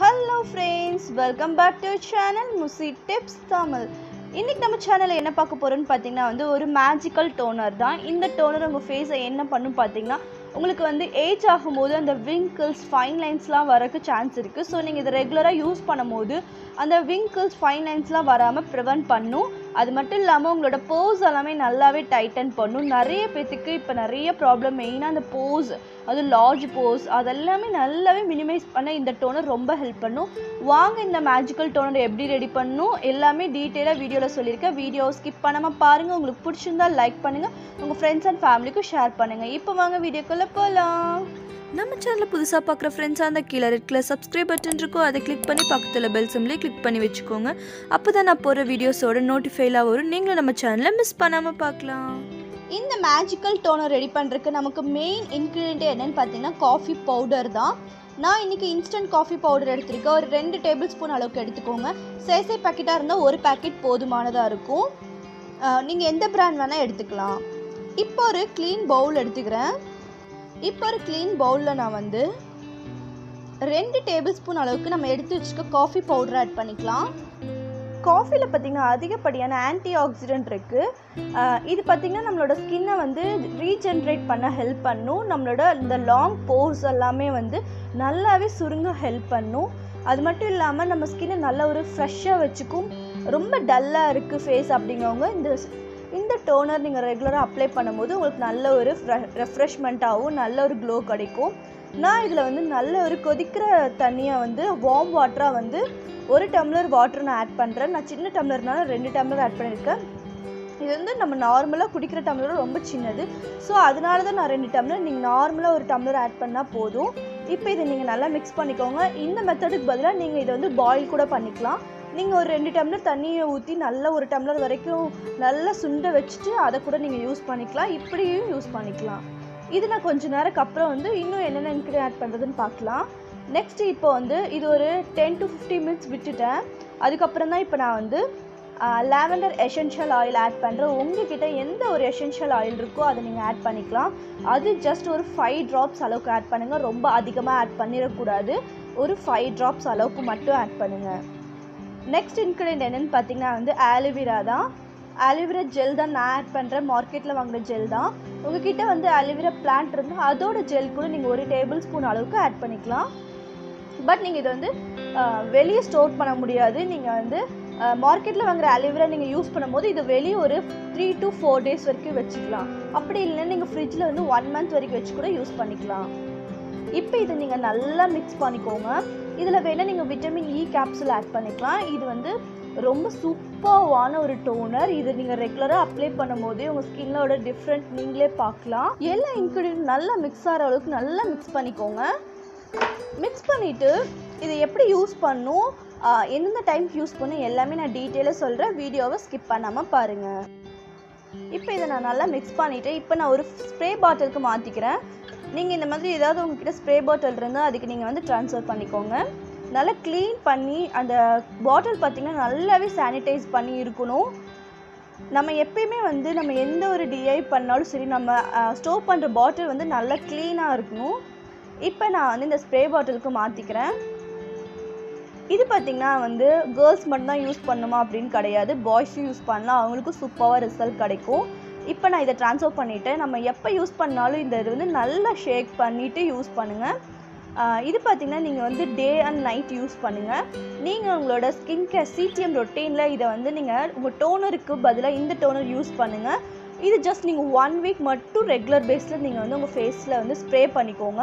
Hello friends welcome back to channel முசி tips Tamil இன்றைக்கி நம்ம சேனலில் என்ன பார்க்க போகிறோன்னு பார்த்தீங்கன்னா வந்து ஒரு மேஜிக்கல் டோனர் தான். இந்த டோனர் உங்கள் ஃபேஸை என்ன பண்ணும் பார்த்தீங்கன்னா உங்களுக்கு வந்து ஏஜ் ஆகும்போது அந்த விங்கிள்ஸ் ஃபைன் லைன்ஸ்லாம் வரக்கு சான்ஸ் இருக்குது ஸோ நீங்கள் இதை ரெகுலராக யூஸ் பண்ணும்போது அந்த விங்கிள்ஸ் ஃபைன் லைன்ஸ்லாம் வராமல் ப்ரிவெண்ட் பண்ணும். அது மட்டும் இல்லாமல் உங்களோட போஸ் எல்லாமே நல்லாவே டைட்டன் பண்ணும். நிறைய பேத்துக்கு இப்போ நிறைய ப்ராப்ளம் மெயினாக அந்த போஸ் அது லார்ஜ் போஸ் அதெல்லாமே நல்லாவே மினிமைஸ் பண்ண இந்த டோனர் ரொம்ப ஹெல்ப் பண்ணும். வாங்க இந்த மேஜிக்கல் டோனர் எப்படி ரெடி பண்ணும் எல்லாமே டீட்டெயிலாக வீடியோவில் சொல்லியிருக்கேன். வீடியோ ஸ்கிப் பண்ணாமல் பாருங்கள் உங்களுக்கு பிடிச்சிருந்தா லைக் பண்ணுங்கள் உங்கள் ஃப்ரெண்ட்ஸ் அண்ட் ஃபேமிலிக்கும் ஷேர் பண்ணுங்கள் இப்போ வாங்க வீடியோக்குள்ளே போகலாம் நம்ம சேனலில் புதுசாக பார்க்குற ஃப்ரெண்ட்ஸாக அந்த கீழே ரெட் கலர் சப்ஸ்கிரைப் பட்டன் இருக்கும். அதை கிளிக் பண்ணி பக்கத்தில் பெல் சிம்லேயே கிளிக் பண்ணி வச்சுக்கோங்க. அப்போ தான் நான் போகிற வீடியோஸோட நோட்டிஃபைலாக வரும். நீங்களும் நம்ம சேனலை மிஸ் பண்ணாமல் பார்க்கலாம் இந்த மேஜிக்கல் டோனர் ரெடி பண்ணுறதுக்கு நமக்கு மெயின் இன்க்ரீடியன்ட் என்னென்னு பார்த்தீங்கன்னா காஃபி பவுடர் தான். நான் இன்றைக்கி இன்ஸ்டன்ட் காஃபி பவுடர் எடுத்திருக்கேன். ஒரு ரெண்டு டேபிள் ஸ்பூன் அளவுக்கு எடுத்துக்கோங்க. சேசை பேக்கெட்டாக இருந்தால் ஒரு பேக்கெட் போதுமானதாக இருக்கும். நீங்கள் எந்த ப்ராண்ட் வேணால் எடுத்துக்கலாம். இப்போ ஒரு க்ளீன் பவுல் எடுத்துக்கிறேன். இப்போ ஒரு க்ளீன் பவுலில் நான் வந்து ரெண்டு டேபிள் ஸ்பூன் அளவுக்கு நம்ம எடுத்து வச்சுக்க காஃபி பவுடர் ஆட் பண்ணிக்கலாம். காஃபியில் பார்த்திங்கன்னா அதிகப்படியான ஆன்டி ஆக்சிடென்ட் இருக்குது இது பார்த்திங்கன்னா நம்மளோட ஸ்கின்னை வந்து ரீஜென்ரேட் பண்ண ஹெல்ப் பண்ணும். நம்மளோட இந்த லாங் போர்ஸ் எல்லாமே வந்து நல்லாவே சுருங்க ஹெல்ப் பண்ணும். அது மட்டும் இல்லாமல் நம்ம ஸ்கின்னை நல்ல ஒரு ஃப்ரெஷ்ஷாக வச்சுக்கும். ரொம்ப டல்லாக இருக்குது ஃபேஸ் அப்படிங்கிறவங்க இந்த இந்த டோனர் நீங்கள் ரெகுலராக அப்ளை பண்ணும்போது உங்களுக்கு நல்ல ஒரு ரெஃப்ரெஷ்மெண்ட்டாகவும் நல்ல ஒரு க்ளோ கிடைக்கும். நான் இதில் வந்து நல்ல ஒரு கொதிக்கிற தண்ணியை வந்து வார்ம் வாட்டராக வந்து ஒரு டம்ளர் வாட்டர் நான் ஆட் பண்ணுறேன் நான் சின்ன டம்ளர்னால ரெண்டு டம்ளர் ஆட் பண்ணியிருக்கேன் இது வந்து நம்ம நார்மலாக குடிக்கிற டம்ளரும் ரொம்ப சின்னது. ஸோ அதனால தான் நான் ரெண்டு டம்ளர் நீங்கள் நார்மலாக ஒரு டம்ளர் ஆட் பண்ணால் போதும். இப்போ இதை நீங்கள் நல்லா மிக்ஸ் பண்ணிக்கோங்க. இந்த மெத்தடுக்கு பதிலாக நீங்கள் இதை வந்து பாயில் கூட பண்ணிக்கலாம். நீங்கள் ஒரு ரெண்டு டம்ளர் தண்ணியை ஊற்றி நல்ல ஒரு டம்ளர் வரைக்கும் நல்லா சுண்ட வச்சுட்டு அதை கூட நீங்கள் யூஸ் பண்ணிக்கலாம். இப்படியும் யூஸ் பண்ணிக்கலாம். இது நான் கொஞ்ச நேரத்துக்கு அப்புறம் வந்து இன்னும் என்னென்ன இன்க்ரீடியன் ஆட் பண்ணுறதுன்னு பார்க்கலாம். நெக்ஸ்ட் இப்போ வந்து இது ஒரு டென் டு ஃபிஃப்டி மினிட்ஸ் விட்டுட்டேன். அதுக்கப்புறம் தான் இப்போ நான் வந்து லாவெண்டர் எசென்ஷியல் ஆயில் ஆட் பண்ணுறேன் உங்ககிட்ட எந்த ஒரு எசென்ஷியல் ஆயில் இருக்கோ அதை நீங்கள் ஆட் பண்ணிக்கலாம். அது ஜஸ்ட் ஒரு ஃபைவ் ட்ராப்ஸ் அளவுக்கு ஆட் பண்ணுங்கள் ரொம்ப அதிகமாக ஆட் பண்ணிடக்கூடாது. ஒரு ஃபைவ் ட்ராப்ஸ் அளவுக்கு மட்டும் ஆட் பண்ணுங்கள் நெக்ஸ்ட் இன்க்ரீடியன்ட் என்னென்னு பார்த்தீங்கன்னா வந்து ஆலிவிரா தான். ஆலிவிரா ஜெல் தான் நான் ஆட் பண்ணுறேன் மார்க்கெட்டில் வாங்குகிற ஜெல் தான். உங்ககிட்ட வந்து ஆலிவிரா பிளான்ட் இருந்தால் அதோட ஜெல் கூட நீங்கள் ஒரு டேபிள் ஸ்பூன் அளவுக்கு ஆட் பண்ணிக்கலாம். பட் நீங்கள் இதை வந்து வெளியே ஸ்டோர் பண்ண முடியாது. நீங்கள் வந்து மார்க்கெட்டில் வாங்குற அலிவிரா நீங்கள் யூஸ் பண்ணும்போது இது வெளியே ஒரு த்ரீ டு ஃபோர் டேஸ் வரைக்கும் வச்சுக்கலாம். அப்படி இல்லைன்னா நீங்கள் ஃப்ரிட்ஜில் வந்து ஒன் மந்த் வரைக்கும் வச்சு கூட யூஸ் பண்ணிக்கலாம். இப்போ இதை நீங்கள் நல்லா மிக்ஸ் பண்ணிக்கோங்க. இதில் வேணால் நீங்கள் விட்டமின் இ கேப்சூல் ஆட் பண்ணிக்கலாம். இது வந்து ரொம்ப சூப்பர்வான ஒரு டோனர் இது நீங்கள் ரெகுலராக அப்ளை பண்ணும்போது உங்கள் ஸ்கின்னோட டிஃப்ரெண்ட் நீங்களே பார்க்கலாம். எல்லா இன்க்ரீடியன்ட் நல்லா மிக்ஸ் ஆகிற அளவுக்கு நல்லா மிக்ஸ் பண்ணிக்கோங்க. மிக்ஸ் பண்ணிவிட்டு இதை எப்படி யூஸ் பண்ணும் எந்தெந்த டைம்க்கு யூஸ் பண்ணும் எல்லாமே நான் டீட்டெயிலாக சொல்கிறேன் வீடியோவை ஸ்கிப் பண்ணாமல் பாருங்கள் இப்போ இதை நான் நல்லா மிக்ஸ் பண்ணிவிட்டு இப்போ நான் ஒரு ஸ்ப்ரே பாட்டிலுக்கு மாற்றிக்கிறேன் நீங்கள் இந்த மாதிரி ஏதாவது உங்ககிட்ட ஸ்ப்ரே பாட்டில் இருந்தால் அதுக்கு நீங்கள் வந்து ட்ரான்ஸ்ஃபர் பண்ணிக்கோங்க. நல்லா க்ளீன் பண்ணி அந்த பாட்டில் பார்த்திங்கன்னா நல்லாவே சானிடைஸ் பண்ணி இருக்கணும். நம்ம எப்பயுமே வந்து நம்ம எந்த ஒரு டிஐ பண்ணாலும் சரி நம்ம ஸ்டோர் பண்ணுற பாட்டில் வந்து நல்லா க்ளீனாக இருக்கணும். இப்போ நான் வந்து இந்த ஸ்ப்ரே பாட்டிலுக்கு மாற்றிக்கிறேன் இது பார்த்திங்கன்னா வந்து கேர்ள்ஸ் மட்டும்தான் யூஸ் பண்ணுமா அப்படின்னு கிடையாது. பாய்ஸும் யூஸ் பண்ணலாம். அவங்களுக்கும் சூப்பராக ரிசல்ட் கிடைக்கும். இப்போ நான் இதை ட்ரான்ஸ்ஃபர் பண்ணிவிட்டேன் நம்ம எப்போ யூஸ் பண்ணாலும் இந்த இது வந்து நல்லா ஷேக் பண்ணிவிட்டு யூஸ் பண்ணுங்கள் இது பார்த்திங்கன்னா நீங்கள் வந்து டே அண்ட் நைட் யூஸ் பண்ணுங்கள் நீங்கள் உங்களோட ஸ்கின் கேர் சிடிஎம் ரொட்டீனில் இதை வந்து நீங்கள் உங்கள் டோனருக்கு பதிலாக இந்த டோனர் யூஸ் பண்ணுங்கள் இது ஜஸ்ட் நீங்கள் ஒன் வீக் மட்டும் ரெகுலர் பேஸில் நீங்கள் வந்து உங்கள் ஃபேஸில் வந்து ஸ்ப்ரே பண்ணிக்கோங்க.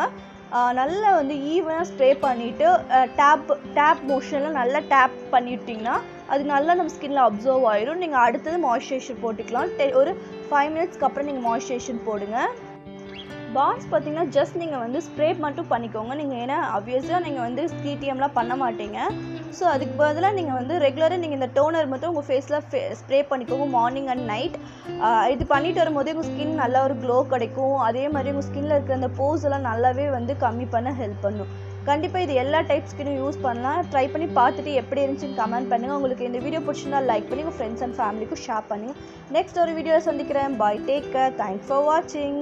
நல்லா வந்து ஈவனாக ஸ்ப்ரே பண்ணிவிட்டு டேப் டேப் மோஷனில் நல்லா டேப் பண்ணிவிட்டிங்கன்னா அது நல்லா நம்ம ஸ்கின்ல அப்சர்வ் ஆயிடும். நீங்கள் அடுத்தது மாய்ஸ்சரைசர் போட்டுக்கலாம். டெ ஒரு ஃபைவ் மினிட்ஸ்க்கு அப்புறம் நீங்கள் மாய்ஸ்சரைசர் போடுங்க. பான்ஸ் பார்த்தீங்கன்னா ஜஸ்ட் நீங்கள் வந்து ஸ்ப்ரே மட்டும் பண்ணிக்கோங்க. நீங்கள் ஏன்னா அப்வியஸாக நீங்கள் வந்து சிடிஎம்லாம் பண்ண மாட்டீங்க. ஸோ அதுக்கு பதிலாக நீங்கள் வந்து ரெகுலராக நீங்கள் இந்த டோனர் மட்டும் உங்கள் ஃபேஸில் ஃபே ஸ்ப்ரே பண்ணிக்கோங்க மார்னிங் அண்ட் நைட் இது பண்ணிட்டு வரும்போதே உங்கள் ஸ்கின் நல்லா ஒரு க்ளோ கிடைக்கும். அதே மாதிரி உங்கள் ஸ்கின்னில் இருக்கிற அந்த போஸ் எல்லாம் நல்லாவே வந்து கம்மி பண்ண ஹெல்ப் பண்ணும். கண்டிப்பாக இது எல்லா டைப் ஸ்கின்னும் யூஸ் பண்ணலாம். ட்ரை பண்ணி பார்த்துட்டு எப்படி இருந்துச்சுன்னு கமெண்ட் பண்ணுங்கள் உங்களுக்கு இந்த வீடியோ பிடிச்சிருந்தா லைக் பண்ணி உங்கள் ஃப்ரெண்ட்ஸ் அண்ட் ஃபேமிலிக்கும் ஷேர் பண்ணுங்கள் நெக்ஸ்ட் ஒரு வீடியோ சந்திக்கிறேன். Bye take care thanks for வாட்சிங்